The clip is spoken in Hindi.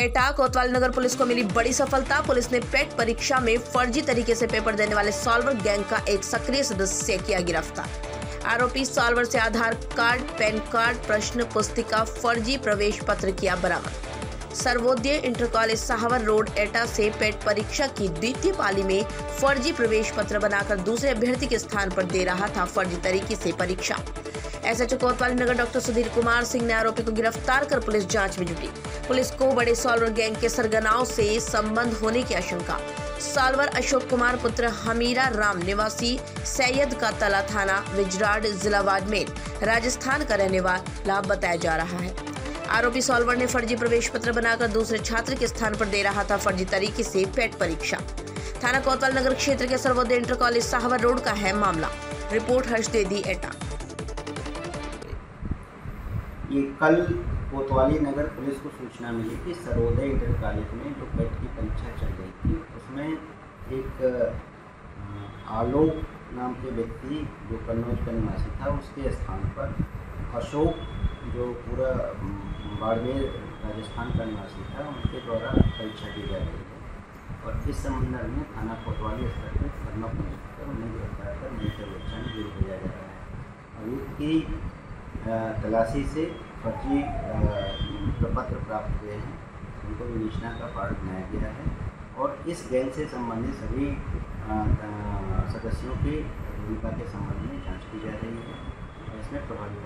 एटा कोतवाली नगर पुलिस को मिली बड़ी सफलता। पुलिस ने पेट परीक्षा में फर्जी तरीके से पेपर देने वाले सॉल्वर गैंग का एक सक्रिय सदस्य किया गिरफ़्तार। आरोपी सॉल्वर से आधार कार्ड, पैन कार्ड, प्रश्न पुस्तिका, फर्जी प्रवेश पत्र किया बरामद। Sarvodaya inter college Sahawar road Etah से पेट परीक्षा की द्वितीय पाली में फर्जी प्रवेश पत्र बनाकर दूसरे अभ्यर्थी के स्थान पर दे रहा था फर्जी तरीके से परीक्षा। एसएचओ कोतवाली नगर डॉक्टर सुधीर कुमार सिंह ने आरोपी को गिरफ़्तार कर पुलिस जाँच में जुटी। पुलिस को बड़े सॉल्वर गैंग के सरगनाओं से संबंध होने की आशंका। सालवर अशोक कुमार, पुत्र हमीरा राम निवासी, सैयद का तला थाना, विजराड जिला बाड़मेर राजस्थान का रहने वाला बताया जा रहा है। आरोपी सॉल्वर ने फर्जी प्रवेश पत्र बनाकर दूसरे छात्र के स्थान पर दे रहा था फर्जी तरीके से पेट परीक्षा। थाना कोतवाल नगर क्षेत्र के Sarvodaya inter college Sahawar road का है मामला। रिपोर्ट हर्ष देदी एटा। ये कल कोतवाली नगर पुलिस को सूचना मिली कि सरोदय इंटर कॉलेज में जो पेट की परीक्षा चल रही थी, उसमें एक आलोक नाम के व्यक्ति जो कन्नौज का निवासी था, उसके स्थान पर अशोक जो पूरा बाड़मेर राजस्थान का निवासी था, उनके द्वारा परीक्षा की जा रही है और इस संबंध में थाना कोतवाली स्तर पर मुकदमा पंजीकृत कर उन्हें गिरफ़्तार कर उनके परीक्षा में जेल भेजा जा रहा है। अभी की तलाशी से फर्जी प्रपत्र प्राप्त हुए हैं। उनको विवेचना का पार्ट बनाया गया है। और इस गैंग से संबंधित सभी सदस्यों की भूमिका के संबंध में जाँच की जा रही है। इसमें प्रभावी